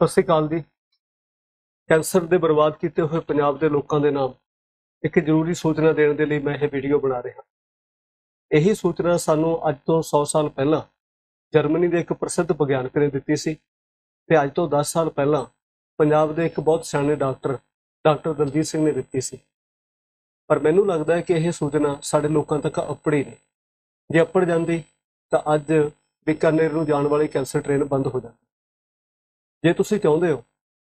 ਸਤਿ ਸ਼੍ਰੀ ਅਕਾਲ ਜੀ। ਕੈਂਸਰ ਦੇ ਬਰਬਾਦ ਕੀਤੇ ਹੋਏ ਪੰਜਾਬ ਦੇ ਲੋਕਾਂ ਦੇ ਨਾਮ। ਇੱਕ ਜ਼ਰੂਰੀ ਸੂਚਨਾ ਦੇਣ ਦੇ ਲਈ ਮੈਂ ਇਹ ਵੀਡੀਓ ਬਣਾ ਰਿਹਾ ਇਹੀ ਸੂਚਨਾ ਸਾਨੂੰ ਅੱਜ ਤੋਂ 100 ਸਾਲ ਪਹਿਲਾਂ ਜਰਮਨੀ ਦੇ ਇੱਕ ਪ੍ਰਸਿੱਧ ਵਿਗਿਆਨਕ ਨੇ ਦਿੱਤੀ ਸੀ ਤੇ ਅੱਜ ਤੋਂ 10 ਸਾਲ ਪਹਿਲਾਂ ਪੰਜਾਬ ਦੇ ਇੱਕ ਬਹੁਤ ਸਿਆਣੇ ਡਾਕਟਰ ਡਾਕਟਰ ਦਲਜੀਤ ਸਿੰਘ ਨੇ ਦਿੱਤੀ ਸੀ। ਪਰ ਮੈਨੂੰ ਲੱਗਦਾ ਹੈ ਕਿ ਇਹ ਸੂਚਨਾ ਸਾਡੇ ਲੋਕਾਂ ਤੱਕ ਅਪੜੀ ਨਹੀਂ। ਜੇ ਅਪੜ ਜਾਂਦੀ ਤਾਂ ਅੱਜ ਬੀਕਾਨੇਰ ਨੂੰ ਜਾਣ ਵਾਲੀ ਕੈਂਸਰ ਟ੍ਰੇਨ ਬੰਦ ਹੋ ਜਾਂਦੀ। ਜੇ ਤੁਸੀਂ ਚਾਹੁੰਦੇ ਹੋ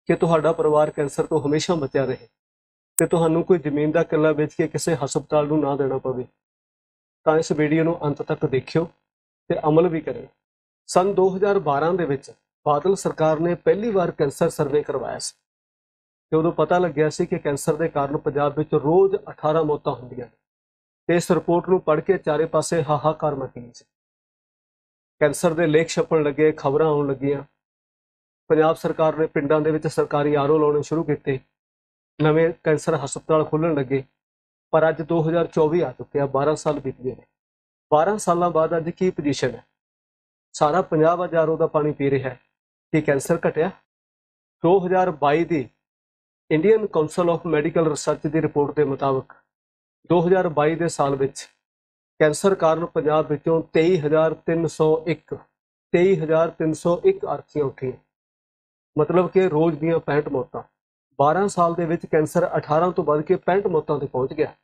ਕਿ ਤੁਹਾਡਾ ਪਰਿਵਾਰ ਕੈਂਸਰ ਤੋਂ ਹਮੇਸ਼ਾ ਬਚਿਆ ਰਹੇ, ਤੇ ਤੁਹਾਨੂੰ ਕੋਈ ਜ਼ਮੀਨ ਦਾ ਕਿੱਲਾ ਵੇਚ ਕੇ ਕਿਸੇ ਹਸਪਤਾਲ ਨੂੰ ਨਾ ਦੇਣਾ ਪਵੇ, ਤਾਂ ਇਸ ਵੀਡੀਓ ਨੂੰ ਅੰਤ ਤੱਕ ਦੇਖਿਓ ਤੇ ਅਮਲ ਵੀ ਕਰਿਓ। ਸਨ 2012 ਦੇ ਵਿੱਚ ਬਾਦਲ ਸਰਕਾਰ ਨੇ ਪਹਿਲੀ ਵਾਰ ਕੈਂਸਰ ਸਰਵੇ ਕਰਵਾਇਆ ਸੀ। ਤੇ ਉਦੋਂ ਪਤਾ ਲੱਗਿਆ ਸੀ ਕਿ ਕੈਂਸਰ ਦੇ ਕਾਰਨ ਪੰਜਾਬ ਵਿੱਚ ਰੋਜ਼ 18 ਮੌਤਾਂ ਹੁੰਦੀਆਂ ਨੇ। ਤੇ ਇਸ ਰਿਪੋਰਟ ਨੂੰ ਪੜ੍ਹ ਕੇ ਚਾਰੇ ਪਾਸੇ ਹਾਹਾਕਾਰ ਮਚ ਸੀ। ਕੈਂਸਰ ਦੇ ਲੇਖ ਛਪਣ ਲੱਗੇ, ਖਬਰਾਂ ਆਉਣ ਲੱਗੀਆਂ ਪੰਜਾਬ ਸਰਕਾਰ ਨੇ ਪਿੰਡਾਂ ਦੇ ਵਿੱਚ ਸਰਕਾਰੀ ਆਰਓ ਲਾਉਣੇ ਸ਼ੁਰੂ ਕੀਤੇ। ਨਵੇਂ ਕੈਂਸਰ ਹਸਪਤਾਲ ਖੁੱਲਣ ਲੱਗੇ। ਪਰ ਅੱਜ 2024 ਆ ਚੁੱਕਿਆ 12 ਸਾਲ ਬੀਤ ਗਏ ਨੇ। 12 ਸਾਲਾਂ ਬਾਅਦ ਅੱਜ ਕੀ ਪੋਜੀਸ਼ਨ ਹੈ? ਸਾਰਾ ਪੰਜਾਬ ਅੱਜ ਆਰਓ ਦਾ ਪਾਣੀ ਪੀ ਰਿਹਾ ਹੈ। ਕੀ ਕੈਂਸਰ ਘਟਿਆ? 2022 ਦੀ Indian council of medical research the report ਦੇ ਮੁਤਾਬਕ 2022 ਦੇ ਸਾਲ ਵਿੱਚ ਕੈਂਸਰ ਕਾਰਨ ਪੰਜਾਬ ਵਿੱਚੋਂ 23301 23301 ਅਰਥੀਆਂ ਉੱਠੀਆਂ। ਮਤਲਬ ਕਿ ਰੋਜ਼ ਦੀਆਂ 65 ਮੌਤਾਂ। 12 ਸਾਲ ਦੇ ਵਿੱਚ ਕੈਂਸਰ 18 ਤੋਂ ਵੱਧ ਕੇ 65 ਮੌਤਾਂ ਤੇ ਪਹੁੰਚ ਗਿਆ।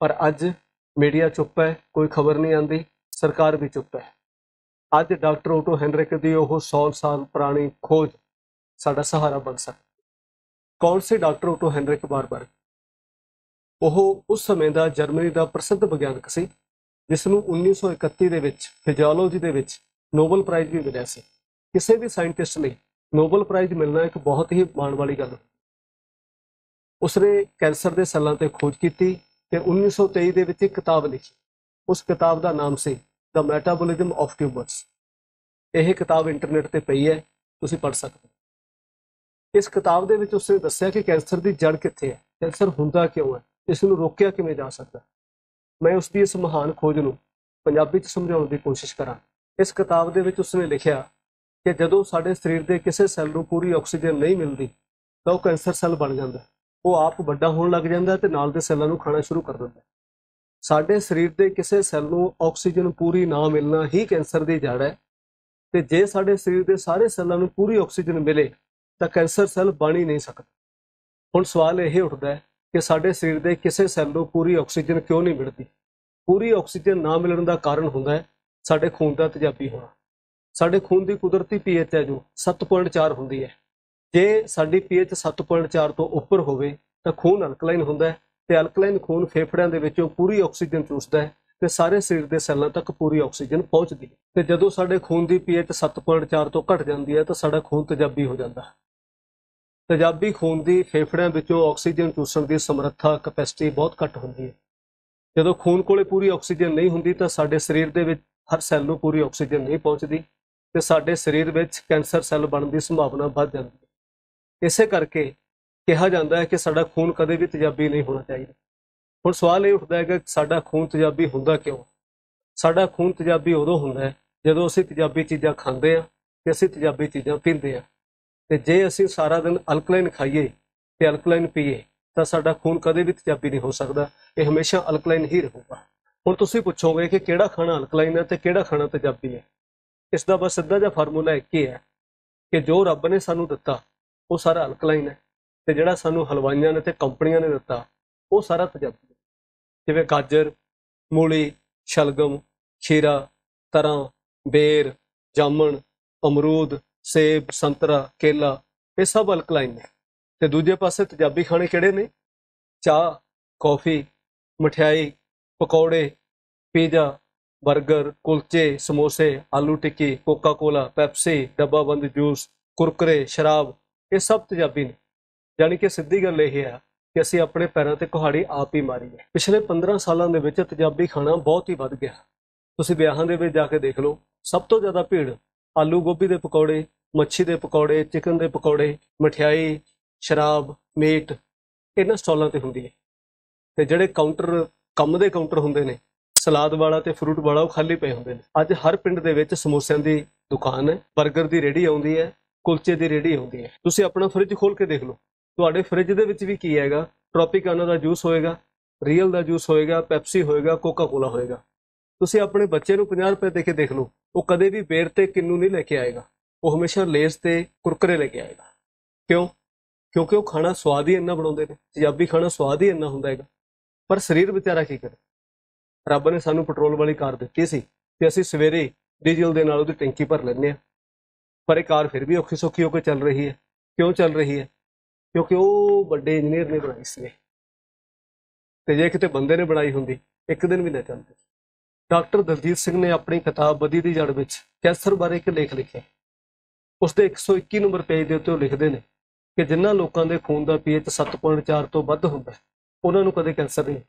ਪਰ ਅੱਜ ਮੀਡੀਆ ਚੁੱਪ ਹੈ, ਕੋਈ ਖਬਰ ਨਹੀਂ ਆਂਦੀ ਸਰਕਾਰ ਵੀ ਚੁੱਪ ਹੈ। ਅੱਜ ਡਾਕਟਰ ਓਟੋ ਹੈਨਰਿਕ ਦੀ ਉਹ 100 ਸਾਲ ਪੁਰਾਣੀ ਖੋਜ ਸਾਡਾ ਸਹਾਰਾ ਬਣ ਸਕਦੀ ਕੌਣ ਸੀ ਡਾਕਟਰ ਓਟੋ ਹੈਨਰਿਕ ਬਾਰਬਰ? ਉਹ ਉਸ ਸਮੇਂ ਦਾ ਜਰਮਨੀ ਦਾ ਪ੍ਰਸਿੱਧ ਵਿਗਿਆਨਕ ਸੀ, ਜਿਸ ਨੂੰ 1931 ਦੇ ਵਿੱਚ ਫਿਜ਼ੀਓਲੋਜੀ ਦੇ ਵਿੱਚ ਨੋਬਲ ਪ੍ਰਾਈਜ਼ ਵੀ ਮਿਲਿਆ ਸੀ। ਕਿਸੇ ਵੀ ਸਾਇੰਟਿਸਟ ਨੇ ਨੋਬਲ ਪ੍ਰਾਈਜ਼ ਮਿਲਣਾ ਇੱਕ ਬਹੁਤ ਹੀ ਮਾਣ ਵਾਲੀ ਗੱਲ। ਉਸਨੇ ਕੈਂਸਰ ਦੇ ਸੈੱਲਾਂ ਤੇ ਖੋਜ ਕੀਤੀ ਤੇ 1923 ਦੇ ਵਿੱਚ ਇੱਕ ਕਿਤਾਬ ਲਿਖੀ। ਉਸ ਕਿਤਾਬ ਦਾ ਨਾਮ ਸੀ ਦ ਮੈਟਾਬੋਲਿਜ਼ਮ ਆਫ ਟਿਊਮਰਸ ਇਹ ਕਿਤਾਬ ਇੰਟਰਨੈਟ ਤੇ ਪਈ ਹੈ, ਤੁਸੀਂ ਪੜ੍ਹ ਸਕਦੇ ਹੋ। ਇਸ ਕਿਤਾਬ ਦੇ ਵਿੱਚ ਉਸਨੇ ਦੱਸਿਆ ਕਿ ਕੈਂਸਰ ਦੀ ਜੜ ਕਿੱਥੇ ਹੈ, ਕੈਂਸਰ ਹੁੰਦਾ ਕਿਉਂ ਹੈ, ਇਸ ਨੂੰ ਰੋਕਿਆ ਕਿਵੇਂ ਜਾ ਸਕਦਾ ਮੈਂ ਉਸ ਦੀ ਇਸ ਮਹਾਨ ਖੋਜ ਨੂੰ ਪੰਜਾਬੀ ਚ ਸਮਝਾਉਣ ਦੀ ਕੋਸ਼ਿਸ਼ ਕਰਾਂ ਇਸ ਕਿਤਾਬ ਦੇ ਵਿੱਚ ਉਸਨੇ ਲਿਖਿਆ ਕਿ ਜਦੋਂ ਸਾਡੇ ਸਰੀਰ ਦੇ ਕਿਸੇ ਸੈੱਲ ਨੂੰ ਪੂਰੀ ਆਕਸੀਜਨ ਨਹੀਂ ਮਿਲਦੀ, ਤਾਂ ਉਹ ਕੈਂਸਰ ਸੈੱਲ ਬਣ ਜਾਂਦਾ ਉਹ ਆਪ ਵੱਡਾ ਹੋਣ ਲੱਗ ਜਾਂਦਾ ਤੇ ਨਾਲ ਦੇ ਸੈੱਲਾਂ ਨੂੰ ਖਾਣਾ ਸ਼ੁਰੂ ਕਰ ਦਿੰਦਾ ਸਾਡੇ ਸਰੀਰ ਦੇ ਕਿਸੇ ਸੈੱਲ ਨੂੰ ਆਕਸੀਜਨ ਪੂਰੀ ਨਾ ਮਿਲਣਾ ਹੀ ਕੈਂਸਰ ਦੀ ਜੜ ਹੈ ਤੇ ਜੇ ਸਾਡੇ ਸਰੀਰ ਦੇ ਸਾਰੇ ਸੈੱਲਾਂ ਨੂੰ ਪੂਰੀ ਆਕਸੀਜਨ ਮਿਲੇ, ਤਾਂ ਕੈਂਸਰ ਸੈੱਲ ਬਣ ਹੀ ਨਹੀਂ ਸਕਦਾ। ਹੁਣ ਸਵਾਲ ਇਹ ਉੱਠਦਾ ਹੈ ਕਿ ਸਾਡੇ ਸਰੀਰ ਦੇ ਕਿਸੇ ਸੈੱਲ ਨੂੰ ਪੂਰੀ ਆਕਸੀਜਨ ਕਿਉਂ ਨਹੀਂ ਮਿਲਦੀ? ਪੂਰੀ ਆਕਸੀਜਨ ਨਾ ਮਿਲਣ ਦਾ ਕਾਰਨ ਹੁੰਦਾ ਹੈ ਸਾਡੇ ਖੂਨ ਦਾ ਤੇਜ਼ਾਬੀ ਹੋਣਾ। ਸਾਡੇ ਖੂਨ ਦੀ ਕੁਦਰਤੀ ਪੀਐਚ ਹੈ ਜੋ 7.4 ਹੁੰਦੀ ਹੈ। ਜੇ ਸਾਡੀ ਪੀਐਚ 7.4 ਤੋਂ ਉੱਪਰ ਹੋਵੇ, ਤਾਂ ਖੂਨ ਅਲਕਲਾਈਨ ਹੁੰਦਾ ਹੈ ਤੇ ਅਲਕਲਾਈਨ ਖੂਨ ਫੇਫੜਿਆਂ ਦੇ ਵਿੱਚੋਂ ਪੂਰੀ ਆਕਸੀਜਨ ਚੂਸਦਾ ਹੈ ਤੇ ਸਾਰੇ ਸਰੀਰ ਦੇ ਸੈੱਲਾਂ ਤੱਕ ਪੂਰੀ ਆਕਸੀਜਨ ਪਹੁੰਚਦੀ ਹੈ। ਤੇ ਜਦੋਂ ਸਾਡੇ ਖੂਨ ਦੀ ਪੀਐਚ 7.4 ਤੋਂ ਘਟ ਜਾਂਦੀ ਹੈ, ਤਾਂ ਸਾਡਾ ਖੂਨ ਤੇਜ਼ਾਬੀ ਹੋ ਜਾਂਦਾ ਹੈ। ਤੇਜ਼ਾਬੀ ਖੂਨ ਦੀ ਫੇਫੜਿਆਂ ਵਿੱਚੋਂ ਆਕਸੀਜਨ ਚੂਸਣ ਦੀ ਸਮਰੱਥਾ, ਕਪੈਸਿਟੀ ਬਹੁਤ ਘੱਟ ਹੁੰਦੀ ਹੈ। ਜਦੋਂ ਖੂਨ ਕੋਲੇ ਪੂਰੀ ਆਕਸੀਜਨ ਨਹੀਂ ਹੁੰਦੀ, ਤਾਂ ਸਾਡੇ ਸਰੀਰ ਦੇ ਵਿੱਚ ਹਰ ਸੈੱਲ ਨੂੰ ਪੂਰੀ ਆਕਸੀਜਨ ਨਹੀਂ ਪਹੁੰਚਦੀ। ਤੇ ਸਾਡੇ ਸਰੀਰ ਵਿੱਚ ਕੈਂਸਰ ਸੈੱਲ ਬਣਨ ਦੀ ਸੰਭਾਵਨਾ ਵੱਧ ਜਾਂਦੀ ਹੈ। ਇਸੇ ਕਰਕੇ ਕਿਹਾ ਜਾਂਦਾ ਹੈ ਕਿ ਸਾਡਾ ਖੂਨ ਕਦੇ ਵੀ ਤੇਜ਼ਾਬੀ ਨਹੀਂ ਹੋਣਾ ਚਾਹੀਦਾ। ਹੁਣ ਸਵਾਲ ਇਹ ਉੱਠਦਾ ਹੈ ਕਿ ਸਾਡਾ ਖੂਨ ਤੇਜ਼ਾਬੀ ਹੁੰਦਾ ਕਿਉਂ? ਸਾਡਾ ਖੂਨ ਤੇਜ਼ਾਬੀ ਉਦੋਂ ਹੁੰਦਾ ਹੈ ਜਦੋਂ ਅਸੀਂ ਤੇਜ਼ਾਬੀ ਚੀਜ਼ਾਂ ਖਾਂਦੇ ਆ ਤੇ ਅਸੀਂ ਤੇਜ਼ਾਬੀ ਚੀਜ਼ਾਂ ਪੀਂਦੇ ਆ ਤੇ ਜੇ ਅਸੀਂ ਸਾਰਾ ਦਿਨ ਅਲਕਲਾਈਨ ਖਾਈਏ ਤੇ ਅਲਕਲਾਈਨ ਪੀਏ ਤਾਂ ਸਾਡਾ ਖੂਨ ਕਦੇ ਵੀ ਤੇਜ਼ਾਬੀ ਨਹੀਂ ਹੋ ਸਕਦਾ, ਇਹ ਹਮੇਸ਼ਾ ਅਲਕਲਾਈਨ ਹੀ ਰਹੂਗਾ। ਹੁਣ ਤੁਸੀਂ ਪੁੱਛੋਗੇ ਕਿ ਕਿਹੜਾ ਖਾਣਾ ਅਲਕਲਾਈਨ ਹੈ ਤੇ ਕਿਹੜਾ ਖਾਣਾ ਤੇਜ਼ਾਬੀ ਹੈ? ਇਸ ਦਾ ਬਸ ਸਿੱਧਾ ਜਿਹਾ ਫਾਰਮੂਲਾ ਇੱਕ ਹੀ ਹੈ ਕਿ ਜੋ ਰੱਬ ਨੇ ਸਾਨੂੰ ਦਿੱਤਾ, ਉਹ ਸਾਰਾ ਅਲਕਲਾਈਨ ਹੈ ਤੇ ਜਿਹੜਾ ਸਾਨੂੰ ਹਲਵਾਈਆਂ ਨੇ ਤੇ ਕੰਪਨੀਆਂ ਨੇ ਦਿੱਤਾ, ਉਹ ਸਾਰਾ ਤੇਜ਼ਾਬੀ ਹੈ। ਜਿਵੇਂ ਗਾਜਰ, ਮੂਲੀ, ਸ਼ਲਗਮ, ਖੀਰਾ, ਤਰਾਂ, ਬੇਰ, ਜਾਮਣ, ਅਮਰੂਦ, ਸੇਬ, ਸੰਤਰਾ, ਕੇਲਾ, ਇਹ ਸਭ ਅਲਕਲਾਈਨ ਨੇ। ਤੇ ਦੂਜੇ ਪਾਸੇ ਤੇਜ਼ਾਬੀ ਖਾਣੇ ਕਿਹੜੇ ਨੇ? ਚਾਹ, ਕੌਫੀ, ਮਠਿਆਈ, ਪਕੌੜੇ, ਪੀਜ਼ਾ 버ਗਰ ਕੁਲਚੇ ਸਮੋਸੇ ਆਲੂ ਟਿੱਕੀ ਕੋਕਾ ਕੋਲਾ ਪੈਪਸੀ ਡੱਬਾਬੰਦ ਜੂਸ ਕੁਰਕਰੇ ਸ਼ਰਾਬ ਇਹ ਸਭ ਤੇਜ਼ਾਬੀ ਨੇ ਯਾਨੀ ਕਿ ਸਿੱਧੀ ਗੱਲ ਇਹ ਹੈ ਕਿ ਅਸੀਂ ਆਪਣੇ ਪੈਰਾਂ ਤੇ ਕੁਹਾੜੀ ਆਪ ਹੀ ਮਾਰੀ ਹੈ। ਪਿਛਲੇ 15 ਸਾਲਾਂ ਦੇ ਵਿੱਚ ਤੇਜ਼ਾਬੀ ਖਾਣਾ ਬਹੁਤ ਹੀ ਵੱਧ ਗਿਆ। ਤੁਸੀਂ ਵਿਆਹਾਂ ਦੇ ਵਿੱਚ ਜਾ ਕੇ ਦੇਖ ਲਓ, ਸਭ ਤੋਂ ਜ਼ਿਆਦਾ ਭੀੜ ਆਲੂ ਗੋਭੀ ਦੇ ਪਕੌੜੇ, ਮੱਛੀ ਦੇ ਪਕੌੜੇ, ਚਿਕਨ ਦੇ ਪਕੌੜੇ, ਮਠਿਆਈ, ਸ਼ਰਾਬ, ਮੀਟ, ਇਹਨਾਂ ਸਟਾਲਾਂ ਤੇ ਹੁੰਦੀ ਹੈ। ਤੇ ਜਿਹੜੇ ਕਾਊਂਟਰ, ਕੰਮ ਦੇ ਕਾਊਂਟਰ ਹੁੰਦੇ ਨੇ ਸਲਾਦ ਵਾਲਾ ਤੇ ਫਰੂਟ ਵਾਲਾ ਉਹ ਖਾਲੀ ਪਏ ਹੁੰਦੇ ਨੇ। ਅੱਜ ਹਰ ਪਿੰਡ ਦੇ ਵਿੱਚ ਸਮੋਸਿਆਂ ਦੀ ਦੁਕਾਨ ਹੈ 버ਗਰ ਦੀ ਰੇਹੜੀ ਆਉਂਦੀ ਹੈ, ਕੁਲਚੇ ਦੀ ਰੇੜੀ ਆਉਂਦੀ ਹੈ। ਤੁਸੀਂ ਆਪਣਾ ਫ੍ਰਿਜ ਖੋਲ ਕੇ ਦੇਖ ਲਓ। ਤੁਹਾਡੇ ਫ੍ਰਿਜ ਦੇ ਵਿੱਚ ਵੀ ਕੀ ਹੈਗਾ? ਟ੍ਰੋਪਿਕਾਨਾ ਦਾ ਜੂਸ ਹੋਏਗਾ ਰੀਅਲ ਦਾ ਜੂਸ ਹੋਏਗਾ ਪੈਪਸੀ ਹੋਏਗਾ ਕੋਕਾ ਕੋਲਾ ਹੋਏਗਾ। ਤੁਸੀਂ ਆਪਣੇ ਬੱਚੇ ਨੂੰ 50 ਰੁਪਏ ਦੇ ਕੇ ਦੇਖ ਲਓ। ਉਹ ਕਦੇ ਵੀ ਬੇਰ ਤੇ ਕਿੰਨੂ ਨਹੀਂ ਲੈ ਕੇ ਆਏਗਾ। ਉਹ ਹਮੇਸ਼ਾ ਲੇਸ ਤੇ ਕੁਰਕਰੇ ਲੈ ਕੇ ਆਏਗਾ। ਕਿਉਂ? ਕਿਉਂਕਿ ਉਹ ਖਾਣਾ ਸਵਾਦ ਹੀ ਇੰਨਾ ਬਣਾਉਂਦੇ ਨੇ। ਪੰਜਾਬੀ ਖਾਣਾ ਸਵਾਦ ਹੀ ਇੰਨਾ ਹੁੰਦਾ ਹੈਗਾ। ਪਰ ਸਰੀਰ ਵਿਚਾਰਾ ਕੀ ਕਰੇ? ਰੱਬ ਨੇ ਸਾਨੂੰ ਪੈਟਰੋਲ ਵਾਲੀ ਕਾਰ ਦਿੱਤੀ ਸੀ ਤੇ ਅਸੀਂ ਸਵੇਰੇ ਡੀਜ਼ਲ ਦੇ ਨਾਲ ਉਹਦੀ ਟੈਂਕੀ ਭਰ ਲੈਂਦੇ ਆ ਪਰ ਇਹ ਕਾਰ ਫਿਰ ਵੀ ਔਖੀ ਸੌਖੀ ਹੋ ਕੇ ਚੱਲ ਰਹੀ ਹੈ। ਕਿਉਂ ਚੱਲ ਰਹੀ ਹੈ? ਕਿਉਂਕਿ ਉਹ ਵੱਡੇ ਇੰਜੀਨੀਅਰ ਨੇ ਬਣਾਈ ਸੀ ਤੇ ਜੇ ਕਿਤੇ ਬੰਦੇ ਨੇ ਬਣਾਈ ਹੁੰਦੀ ਇੱਕ ਦਿਨ ਵੀ ਨਾ ਚੱਲਦੀ। ਡਾਕਟਰ ਦਲਜੀਤ ਸਿੰਘ ਨੇ ਆਪਣੀ ਕਿਤਾਬ ਬਦੀ ਦੀ ਜੜ ਵਿੱਚ ਕੈਂਸਰ ਬਾਰੇ ਇੱਕ ਲੇਖ ਲਿਖਿਆ। ਉਸ ਦੇ 121 ਨੰਬਰ ਪੇਜ ਦੇ ਉੱਤੇ ਉਹ ਲਿਖਦੇ ਨੇ ਕਿ ਜਿਨ੍ਹਾਂ ਲੋਕਾਂ ਦੇ ਖੂਨ ਦਾ ਪੀਐਚ 7.4 ਤੋਂ ਵੱਧ ਹੁੰਦਾ ਹੈ, ਉਹਨਾਂ ਨੂੰ ਕਦੇ ਕੈਂਸਰ ਨਹੀਂ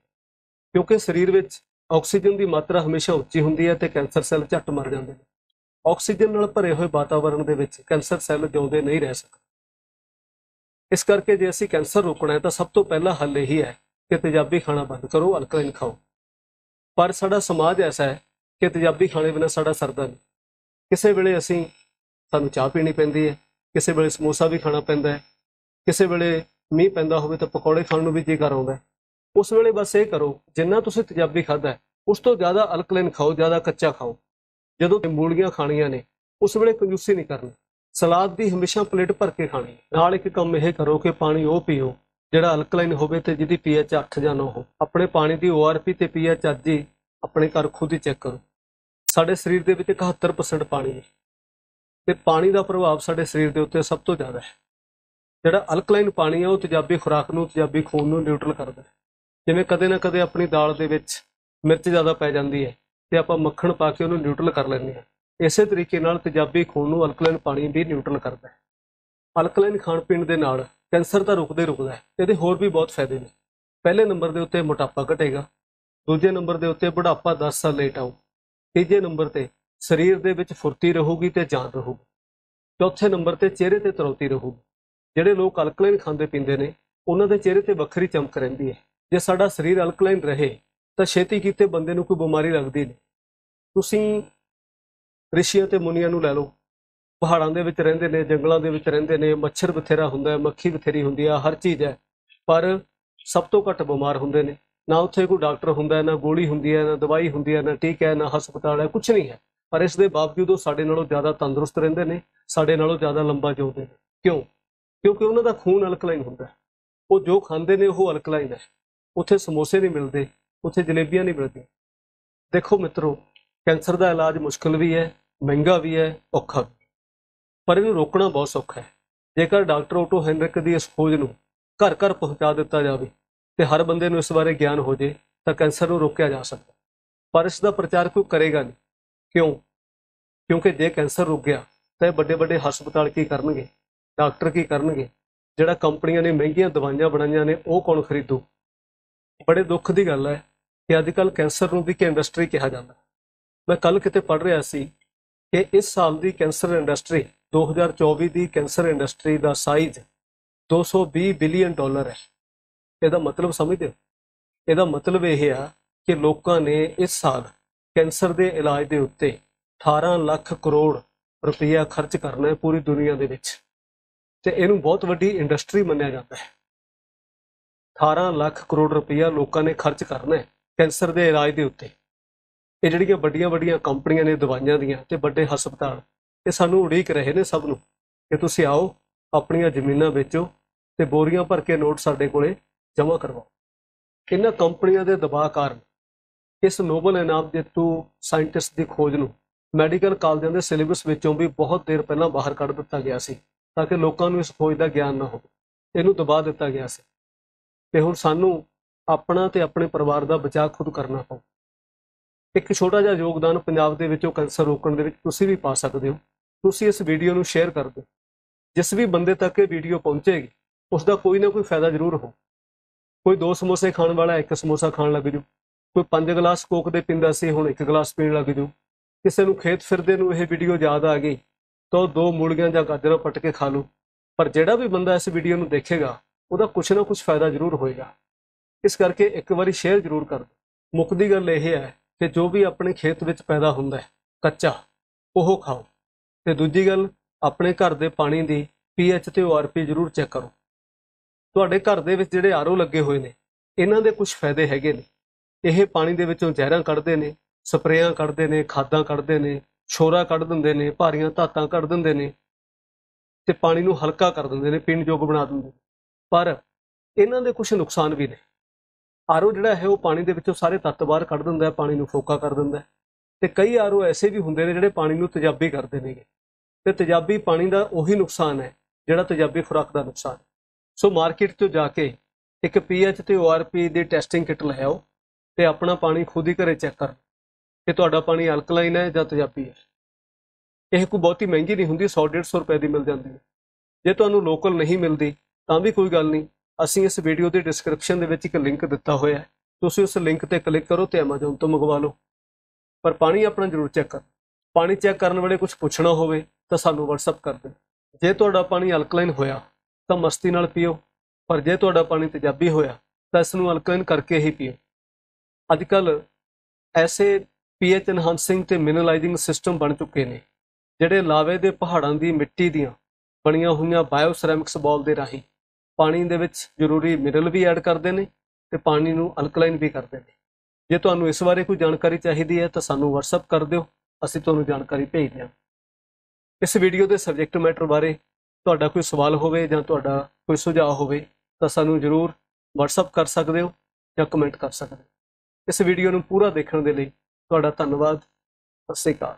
ਕਿਉਂਕਿ ਸਰੀਰ ਵਿੱਚ ਆਕਸੀਜਨ ਦੀ ਮਾਤਰਾ ਹਮੇਸ਼ਾ ਉੱਚੀ ਹੁੰਦੀ ਹੈ ਤੇ ਕੈਂਸਰ ਸੈੱਲ ਝੱਟ ਮਰ ਜਾਂਦੇ ਨੇ। ਆਕਸੀਜਨ ਨਾਲ ਭਰੇ ਹੋਏ ਵਾਤਾਵਰਣ ਦੇ ਵਿੱਚ ਕੈਂਸਰ ਸੈੱਲ ਜਿਉਂਦੇ ਨਹੀਂ ਰਹਿ ਸਕਦੇ। ਇਸ ਕਰਕੇ ਜੇ ਅਸੀਂ ਕੈਂਸਰ ਰੋਕਣਾ ਹੈ ਤਾਂ ਸਭ ਤੋਂ ਪਹਿਲਾ ਹੱਲ ਇਹੀ ਹੈ ਕਿ ਤੇਜ਼ਾਬੀ ਖਾਣਾ ਬੰਦ ਕਰੋ, ਅਲਕਲਾਈਨ ਖਾਓ। ਪਰ ਸਾਡਾ ਸਮਾਜ ਐਸਾ ਹੈ ਕਿ ਤੇਜ਼ਾਬੀ ਖਾਣੇ ਬਿਨਾਂ ਸਾਡਾ ਸਰਦਾ ਨਹੀਂ। ਕਿਸੇ ਵੇਲੇ ਅਸੀਂ ਸਾਨੂੰ ਚਾਹ ਪੀਣੀ ਪੈਂਦੀ ਹੈ, ਕਿਸੇ ਵੇਲੇ ਸਮੋਸਾ ਵੀ ਖਾਣਾ ਪੈਂਦਾ ਹੈ, ਕਿਸੇ ਵੇਲੇ ਮੀਂਹ ਪੈਂਦਾ ਹੋਵੇ ਤਾਂ ਪਕੌੜੇ ਖਾਣ ਨੂੰ ਵੀ ਜੀ ਕਰ ਆਉਂਦਾ ਹੈ। ਉਸ ਵੇਲੇ ਬਸ ਇਹ ਕਰੋ, ਜਿੰਨਾ ਤੁਸੀਂ ਤੇਜ਼ਾਬੀ ਖਾਦਾ ਉਸ ਤੋਂ ਜ਼ਿਆਦਾ ਅਲਕਲਾਈਨ ਖਾਓ, ਜ਼ਿਆਦਾ ਕੱਚਾ ਖਾਓ। ਜਦੋਂ ਮੂਲੀਆਂ ਖਾਣੀਆਂ ਨੇ, ਉਸ ਵੇਲੇ ਕੰਜੂਸੀ ਨਹੀਂ ਕਰਨੀ। ਸਲਾਦ ਦੀ ਹਮੇਸ਼ਾ ਪਲੇਟ ਭਰ ਕੇ ਖਾਣੀ। ਨਾਲ ਇੱਕ ਕੰਮ ਇਹ ਕਰੋ ਕਿ ਪਾਣੀ ਉਹ ਪੀਓ, ਜਿਹੜਾ ਅਲਕਲਾਈਨ ਹੋਵੇ ਤੇ ਜਿਹਦੀ ਪੀਐਚ 8 ਜਾਂ 9 ਹੋ। ਆਪਣੇ ਪਾਣੀ ਦੀ ORP ਤੇ ਪੀਐਚ ਅੱਜ ਹੀ ਆਪਣੇ ਘਰ ਖੁਦ ਹੀ ਚੈੱਕ ਕਰੋ। ਸਾਡੇ ਸਰੀਰ ਦੇ ਵਿੱਚ 71% ਪਾਣੀ ਹੈ। ਤੇ ਪਾਣੀ ਦਾ ਪ੍ਰਭਾਵ ਸਾਡੇ ਸਰੀਰ ਦੇ ਉੱਤੇ ਸਭ ਤੋਂ ਜ਼ਿਆਦਾ ਹੈ। ਜਿਹੜਾ ਅਲਕਲਾਈਨ ਪਾਣੀ ਹੈ, ਉਹ ਤੇਜ਼ਾਬੀ ਖੁਰਾਕ ਨੂੰ, ਤੇਜ਼ਾਬੀ ਖੂਨ ਨੂੰ ਨਿਊਟਰਲ ਕਰਦਾ ਹੈ। ਜਿਵੇਂ ਕਦੇ ਨਾ ਕਦੇ ਆਪਣੀ ਦਾਲ ਦੇ ਵਿੱਚ ਮਿਰਚ ਜ਼ਿਆਦਾ ਪੈ ਜਾਂਦੀ ਹੈ ਤੇ ਆਪਾਂ ਮੱਖਣ ਪਾ ਕੇ ਉਹਨੂੰ ਨਿਊਟਰਲ ਕਰ ਲੈਂਦੇ ਹਾਂ। ਇਸੇ ਤਰੀਕੇ ਨਾਲ ਤੇਜ਼ਾਬੀ ਖੂਨ ਨੂੰ ਅਲਕਲਾਈਨ ਪਾਣੀ ਵੀ ਨਿਊਟਰਲ ਕਰਦਾ ਹੈ। ਅਲਕਲਾਈਨ ਖਾਣ ਪੀਣ ਦੇ ਨਾਲ ਕੈਂਸਰ ਤਾਂ ਰੁਕਦੇ ਰੁਕਦਾ ਹੈ, ਇਹਦੇ ਹੋਰ ਵੀ ਬਹੁਤ ਫਾਇਦੇ ਨੇ। ਪਹਿਲੇ ਨੰਬਰ ਦੇ ਉੱਤੇ ਮੋਟਾਪਾ ਘਟੇਗਾ, ਦੂਜੇ ਨੰਬਰ ਦੇ ਉੱਤੇ ਬੁਢਾਪਾ 10 ਸਾਲ ਲੇਟ ਆਊ, ਤੀਜੇ ਨੰਬਰ ਤੇ ਸਰੀਰ ਦੇ ਵਿੱਚ ਫੁਰਤੀ ਰਹੂਗੀ ਤੇ ਜਾਨ ਰਹੂਗੀ, ਚੌਥੇ ਨੰਬਰ ਤੇ ਚਿਹਰੇ ਤੇ ਤਰੌਤੀ ਰਹੂਗੀ। ਜਿਹੜੇ ਲੋਕ ਅਲਕਲਾਈਨ ਖਾਂਦੇ ਪੀਂਦੇ ਨੇ, ਉਹਨਾਂ ਦੇ ਚਿਹਰੇ ਤੇ ਵੱਖਰੀ ਚਮਕ ਰਹਿੰਦੀ ਹੈ। ਜੇ ਸਾਡਾ ਸਰੀਰ ਅਲਕਲਾਈਨ ਰਹੇ, ਤਾਂ ਛੇਤੀ ਕੀਤੇ ਬੰਦੇ ਨੂੰ ਕੋਈ ਬਿਮਾਰੀ ਲੱਗਦੀ ਨਹੀਂ। ਤੁਸੀਂ ਰਿਸ਼ੀਆਂ ਤੇ ਮੁਨੀਆਂ ਨੂੰ ਲੈ ਲਓ। ਪਹਾੜਾਂ ਦੇ ਵਿੱਚ ਰਹਿੰਦੇ ਨੇ, ਜੰਗਲਾਂ ਦੇ ਵਿੱਚ ਰਹਿੰਦੇ ਨੇ, ਮੱਛਰ ਬਥੇਰਾ ਹੁੰਦਾ ਹੈ, ਮੱਖੀ ਬਥੇਰੀ ਹੁੰਦੀ ਆ ਹਰ ਚੀਜ਼ ਹੈ। ਪਰ ਸਭ ਤੋਂ ਘੱਟ ਬਿਮਾਰ ਹੁੰਦੇ ਨੇ। ਨਾ ਉੱਥੇ ਕੋਈ ਡਾਕਟਰ ਹੁੰਦਾ ਹੈ, ਨਾ ਗੋਲੀ ਹੁੰਦੀ ਹੈ, ਨਾ ਦਵਾਈ ਹੁੰਦੀ ਹੈ, ਨਾ ਟੀਕਾ ਹੈ, ਨਾ ਹਸਪਤਾਲ ਹੈ ਕੁਝ ਨਹੀਂ ਹੈ। ਪਰ ਇਸ ਦੇ ਬਾਵਜੂਦ ਉਹ ਸਾਡੇ ਨਾਲੋਂ ਜ਼ਿਆਦਾ ਤੰਦਰੁਸਤ ਰਹਿੰਦੇ ਨੇ, ਸਾਡੇ ਨਾਲੋਂ ਜ਼ਿਆਦਾ ਲੰਬਾ ਜਿਉਂਦੇ ਨੇ। ਕਿਉਂ? ਕਿਉਂਕਿ ਉਹਨਾਂ ਦਾ ਖੂਨ ਅਲਕਲਾਈਨ ਹੁੰਦਾ ਹੈ। ਉਹ ਜੋ ਖਾਂਦੇ ਨੇ ਉਹ ਅਲਕਲਾਈਨ ਹੈ। ਉੱਥੇ ਸਮੋਸੇ ਨਹੀਂ ਮਿਲਦੇ, ਉੱਥੇ ਜਲੇਬੀਆਂ ਨਹੀਂ ਮਿਲਦੀਆਂ। ਦੇਖੋ ਮਿੱਤਰੋ, ਕੈਂਸਰ ਦਾ ਇਲਾਜ ਮੁਸ਼ਕਲ ਵੀ ਹੈ, ਮਹਿੰਗਾ ਵੀ ਹੈ, ਔਖਾ ਵੀ। ਪਰ ਇਹਨੂੰ ਰੋਕਣਾ ਬਹੁਤ ਸੌਖਾ ਹੈ। ਜੇਕਰ ਡਾਕਟਰ ਓਟੋ ਹੈਨਰਿਕ ਦੀ ਇਸ ਖੋਜ ਨੂੰ ਘਰ ਘਰ ਪਹੁੰਚਾ ਦਿੱਤਾ ਜਾਵੇ ਤੇ ਹਰ ਬੰਦੇ ਨੂੰ ਇਸ ਬਾਰੇ ਗਿਆਨ ਹੋ ਜੇ, ਤਾਂ ਕੈਂਸਰ ਨੂੰ ਰੋਕਿਆ ਜਾ ਸਕਦਾ ਪਰ ਇਸ ਦਾ ਪ੍ਰਚਾਰ ਕੋਈ ਕਰੇਗਾ ਨਹੀਂ। ਕਿਉਂ? ਕਿਉਂਕਿ ਜੇ ਕੈਂਸਰ ਰੁਕ ਗਿਆ, ਤਾਂ ਇਹ ਵੱਡੇ ਵੱਡੇ ਹਸਪਤਾਲ ਕੀ ਕਰਨਗੇ? ਡਾਕਟਰ ਕੀ ਕਰਨਗੇ? ਜਿਹੜਾ ਕੰਪਨੀਆਂ ਨੇ ਮਹਿੰਗੀਆਂ ਦਵਾਈਆਂ ਬਣਾਈਆਂ ਨੇ, ਉਹ ਕੌਣ ਖਰੀਦੂ? ਬੜੇ ਦੁੱਖ ਦੀ ਗੱਲ ਹੈ ਕਿ ਅੱਜ ਕੱਲ ਕੈਂਸਰ ਨੂੰ ਵੀ ਕਿ ਇੰਡਸਟਰੀ ਕਿਹਾ ਜਾਂਦਾ। ਮੈਂ ਕੱਲ ਕਿਤੇ ਪੜ੍ਹ ਰਿਹਾ ਸੀ ਕਿ ਇਸ ਸਾਲ ਦੀ ਕੈਂਸਰ ਇੰਡਸਟਰੀ 2024 ਦੀ ਕੈਂਸਰ ਇੰਡਸਟਰੀ ਦਾ ਸਾਈਜ਼ 220 ਬਿਲੀਅਨ ਡਾਲਰ ਹੈ। ਇਹਦਾ ਮਤਲਬ ਸਮਝਦੇ ਹੋ? ਇਹਦਾ ਮਤਲਬ ਇਹ ਆ ਕਿ ਲੋਕਾਂ ਨੇ ਇਸ ਸਾਲ ਕੈਂਸਰ ਦੇ ਇਲਾਜ ਦੇ ਉੱਤੇ 18 ਲੱਖ ਕਰੋੜ ਰੁਪਈਆ ਖਰਚ ਕਰਨਾ ਹੈ ਪੂਰੀ ਦੁਨੀਆ ਦੇ ਵਿੱਚ। ਤੇ ਇਹਨੂੰ ਬਹੁਤ ਵੱਡੀ ਇੰਡਸਟਰੀ ਮੰਨਿਆ ਜਾਂਦਾ ਹੈ। 18 ਲੱਖ ਕਰੋੜ ਰੁਪਈਆ ਲੋਕਾਂ ਨੇ ਖਰਚ ਕਰਨਾ ਹੈ ਕੈਂਸਰ ਦੇ ਇਲਾਜ ਦੇ ਉੱਤੇ। ਇਹ ਜਿਹੜੀਆਂ ਵੱਡੀਆਂ ਵੱਡੀਆਂ ਕੰਪਨੀਆਂ ਨੇ ਦਵਾਈਆਂ ਦੀਆਂ ਤੇ ਵੱਡੇ ਹਸਪਤਾਲ, ਇਹ ਸਾਨੂੰ ਉਡੀਕ ਰਹੇ ਨੇ ਸਭ ਨੂੰ ਕਿ ਤੁਸੀਂ ਆਓ, ਆਪਣੀਆਂ ਜ਼ਮੀਨਾਂ ਵੇਚੋ ਤੇ ਬੋਰੀਆਂ ਭਰ ਕੇ ਨੋਟ ਸਾਡੇ ਕੋਲੇ ਜਮ੍ਹਾਂ ਕਰਵਾਓ। ਇਹਨਾਂ ਕੰਪਨੀਆਂ ਦੇ ਦਬਾਅ ਕਾਰਨ ਇਸ ਨੋਬਲ ਇਨਾਮ ਜੇਤੂ ਸਾਇੰਟਿਸਟ ਦੀ ਖੋਜ ਨੂੰ ਮੈਡੀਕਲ ਕਾਲਜਾਂ ਦੇ ਸਿਲੇਬਸ ਵਿੱਚੋਂ ਵੀ ਬਹੁਤ ਦੇਰ ਪਹਿਲਾਂ ਬਾਹਰ ਕੱਢ ਦਿੱਤਾ ਗਿਆ ਸੀ ਤਾਂ ਕਿ ਲੋਕਾਂ ਨੂੰ ਇਸ ਖੋਜ ਦਾ ਗਿਆਨ ਨਾ ਹੋਵੇ। ਇਹਨੂੰ ਦਬਾ ਦਿੱਤਾ ਗਿਆ ਸੀ। ਤੇ ਹੁਣ ਸਾਨੂੰ ਆਪਣਾ ਤੇ ਆਪਣੇ ਪਰਿਵਾਰ ਦਾ ਬਚਾਅ ਖੁਦ ਕਰਨਾ ਪਊ। ਇੱਕ ਛੋਟਾ ਜਿਹਾ ਯੋਗਦਾਨ ਪੰਜਾਬ ਦੇ ਵਿੱਚੋਂ ਕੈਂਸਰ ਰੋਕਣ ਦੇ ਵਿੱਚ ਤੁਸੀਂ ਵੀ ਪਾ ਸਕਦੇ ਹੋ। ਤੁਸੀਂ ਇਸ ਵੀਡੀਓ ਨੂੰ ਸ਼ੇਅਰ ਕਰ ਦਿਓ। ਜਿਸ ਵੀ ਬੰਦੇ ਤੱਕ ਇਹ ਵੀਡੀਓ ਪਹੁੰਚੇਗੀ, ਉਸ ਦਾ ਕੋਈ ਨਾ ਕੋਈ ਫਾਇਦਾ ਜ਼ਰੂਰ ਹੋ ਕੋਈ ਦੋ ਸਮੋਸੇ ਖਾਣ ਵਾਲਾ ਇੱਕ ਸਮੋਸਾ ਖਾਣ ਲੱਗ ਜੂ। ਕੋਈ ਪੰਜ ਗਲਾਸ ਕੋਕ ਦੇ ਪੀਂਦਾ ਸੀ ਹੁਣ ਇੱਕ ਗਲਾਸ ਪੀਣ ਲੱਗ ਜੂ। ਕਿਸੇ ਨੂੰ ਖੇਤ ਫਿਰਦੇ ਨੂੰ ਇਹ ਵੀਡੀਓ ਯਾਦ ਆ ਗਈ, ਤਾਂ ਉਹ ਦੋ ਮੂਲੀਆਂ ਜਾਂ ਗਾਜਰਾਂ ਪੱਟ ਕੇ ਖਾ ਲੂ। ਪਰ ਜਿਹੜਾ ਵੀ ਬੰਦਾ ਇਸ ਵੀਡੀਓ ਨੂੰ ਦੇਖੇਗਾ ਉਹਦਾ ਕੁਛ ਨਾ ਕੁਛ ਫਾਇਦਾ ਜ਼ਰੂਰ ਹੋਏਗਾ। ਇਸ ਕਰਕੇ ਇੱਕ ਵਾਰੀ ਸ਼ੇਅਰ ਜ਼ਰੂਰ ਕਰ ਦਿਓ। ਮੁੱਕਦੀ ਗੱਲ ਇਹ ਹੈ ਕਿ ਜੋ ਵੀ ਆਪਣੇ ਖੇਤ ਵਿੱਚ ਪੈਦਾ ਹੁੰਦਾ ਹੈ, ਕੱਚਾ, ਉਹ ਖਾਓ। ਤੇ ਦੂਜੀ ਗੱਲ, ਆਪਣੇ ਘਰ ਦੇ ਪਾਣੀ ਦੀ ਪੀਐਚ ਤੇ ਓਆਰਪੀ ਜ਼ਰੂਰ ਚੈੱਕ ਕਰੋ। ਤੁਹਾਡੇ ਘਰ ਦੇ ਵਿੱਚ ਜਿਹੜੇ ਆਰਓ ਲੱਗੇ ਹੋਏ ਨੇ, ਇਹਨਾਂ ਦੇ ਕੁਝ ਫਾਇਦੇ ਹੈਗੇ ਨੇ। ਇਹ ਪਾਣੀ ਦੇ ਵਿੱਚੋਂ ਜ਼ਹਿਰਾਂ ਕੱਢਦੇ ਨੇ, ਸਪਰੇਆਂ ਕੱਢਦੇ ਨੇ, ਖਾਦਾਂ ਕੱਢਦੇ ਨੇ ਸ਼ੋਰਾ ਕੱਢ ਦਿੰਦੇ ਨੇ, ਭਾਰੀਆਂ ਧਾਤਾਂ ਕੱਢ ਦਿੰਦੇ ਨੇ ਤੇ ਪਾਣੀ ਨੂੰ ਹਲਕਾ ਕਰ ਦਿੰਦੇ ਨੇ ਪੀਣ ਯੋਗ ਬਣਾ ਦਿੰਦੇ ਨੇ। ਪਰ ਇਹਨਾਂ ਦੇ ਕੁਝ ਨੁਕਸਾਨ ਵੀ ਨੇ। ਆਰਓ ਜਿਹੜਾ ਹੈ, ਉਹ ਪਾਣੀ ਦੇ ਵਿੱਚੋਂ ਸਾਰੇ ਤੱਤ ਬਾਹਰ ਕੱਢ ਦਿੰਦਾ ਹੈ, ਪਾਣੀ ਨੂੰ ਫੋਕਾ ਕਰ ਦਿੰਦਾ ਹੈ ਤੇ ਕਈ ਆਰਓ ਐਸੇ ਵੀ ਹੁੰਦੇ ਨੇ ਜਿਹੜੇ ਪਾਣੀ ਨੂੰ ਤੇਜ਼ਾਬੀ ਕਰਦੇ ਨੇਗੇ। ਤੇ ਤੇਜ਼ਾਬੀ ਪਾਣੀ ਦਾ ਉਹੀ ਨੁਕਸਾਨ ਹੈ, ਜਿਹੜਾ ਤੇਜ਼ਾਬੀ ਖੁਰਾਕ ਦਾ ਨੁਕਸਾਨ ਸੋ ਮਾਰਕੀਟ 'ਚੋਂ ਜਾ ਕੇ ਇੱਕ ਪੀਐਚ ਤੇ ਓਆਰਪੀ ਦੀ ਟੈਸਟਿੰਗ ਕਿੱਟ ਲੈ ਆਓ ਤੇ ਆਪਣਾ ਪਾਣੀ ਖੁਦ ਹੀ ਘਰੇ ਚੈੱਕ ਕਰ ਕਿ ਤੁਹਾਡਾ ਪਾਣੀ ਅਲਕਲਾਈਨ ਹੈ ਜਾਂ ਤੇਜ਼ਾਬੀ ਹੈ। ਇਹ ਕੋਈ ਬਹੁਤੀ ਮਹਿੰਗੀ ਨਹੀਂ ਹੁੰਦੀ 100 150 ਰੁਪਏ ਦੀ ਮਿਲ ਜਾਂਦੀ ਹੈ। ਜੇ ਤੁਹਾਨੂੰ ਲੋਕਲ ਨਹੀਂ ਮਿਲਦੀ ਤਾਂ ਵੀ ਕੋਈ ਗੱਲ ਨਹੀਂ। ਅਸੀਂ ਇਸ ਵੀਡੀਓ ਦੀ ਡਿਸਕ੍ਰਿਪਸ਼ਨ ਦੇ ਵਿੱਚ ਇੱਕ ਲਿੰਕ ਦਿੱਤਾ ਹੋਇਆ ਹੈ। ਤੁਸੀਂ ਉਸ ਲਿੰਕ ਤੇ ਕਲਿੱਕ ਕਰੋ ਤੇ Amazon ਤੋਂ ਮੰਗਵਾ ਲਓ। ਪਰ ਪਾਣੀ ਆਪਣਾ ਜ਼ਰੂਰ ਚੈੱਕ ਕਰੋ। ਪਾਣੀ ਚੈੱਕ ਕਰਨ ਵੇਲੇ ਕੁਝ ਪੁੱਛਣਾ ਹੋਵੇ ਤਾਂ ਸਾਨੂੰ WhatsApp ਕਰ ਦਿਓ। ਜੇ ਤੁਹਾਡਾ ਪਾਣੀ ਅਲਕਲਾਈਨ ਹੋਇਆ ਤਾਂ ਮਸਤੀ ਨਾਲ ਪੀਓ। ਪਰ ਜੇ ਤੁਹਾਡਾ ਪਾਣੀ ਤੇਜ਼ਾਬੀ ਹੋਇਆ ਤਾਂ ਇਸ ਨੂੰ ਅਲਕਲਾਈਨ ਕਰਕੇ ਹੀ ਪੀਓ। ਅੱਜ ਕੱਲ ਐਸੇ ਪੀਐਚ ਐਨਹਾਂਸਿੰਗ ਤੇ ਮਿਨਰਲਾਈਜ਼ਿੰਗ ਸਿਸਟਮ ਬਣ ਚੁੱਕੇ ਨੇ, ਜਿਹੜੇ ਲਾਵੇ ਦੇ ਪਹਾੜਾਂ ਦੀ ਮਿੱਟੀ ਦੀਆਂ ਬਣੀਆਂ ਹੋਈਆਂ ਬਾਇਓਸੈਰਾਮਿਕਸ ਬਾਲ ਦੇ ਰਾਹੀਂ। ਪਾਣੀ ਦੇ ਵਿੱਚ ਜ਼ਰੂਰੀ ਮਿਨਰਲ ਵੀ ਐਡ ਕਰਦੇ ਨੇ ਤੇ ਪਾਣੀ ਨੂੰ ਅਲਕਲਾਈਨ ਵੀ ਕਰਦੇ ਨੇ। ਜੇ ਤੁਹਾਨੂੰ ਇਸ ਬਾਰੇ ਕੋਈ ਜਾਣਕਾਰੀ ਚਾਹੀਦੀ ਹੈ ਤਾਂ ਸਾਨੂੰ WhatsApp ਕਰ ਦਿਓ, ਅਸੀਂ ਤੁਹਾਨੂੰ ਜਾਣਕਾਰੀ ਭੇਜ ਦਿਆਂਗੇ। ਇਸ ਵੀਡੀਓ ਦੇ ਸਬਜੈਕਟ ਮੈਟਰ ਬਾਰੇ ਤੁਹਾਡਾ ਕੋਈ ਸਵਾਲ ਹੋਵੇ ਜਾਂ ਤੁਹਾਡਾ ਕੋਈ ਸੁਝਾਅ ਹੋਵੇ ਤਾਂ ਸਾਨੂੰ ਜ਼ਰੂਰ WhatsApp ਕਰ ਸਕਦੇ ਹੋ ਜਾਂ ਕਮੈਂਟ ਕਰ ਸਕਦੇ ਹੋ। ਇਸ ਵੀਡੀਓ ਨੂੰ ਪੂਰਾ ਦੇਖਣ ਦੇ ਲਈ ਤੁਹਾਡਾ ਧੰਨਵਾਦ। ਸਤਿ ਸ਼੍ਰੀ ਅਕਾਲ।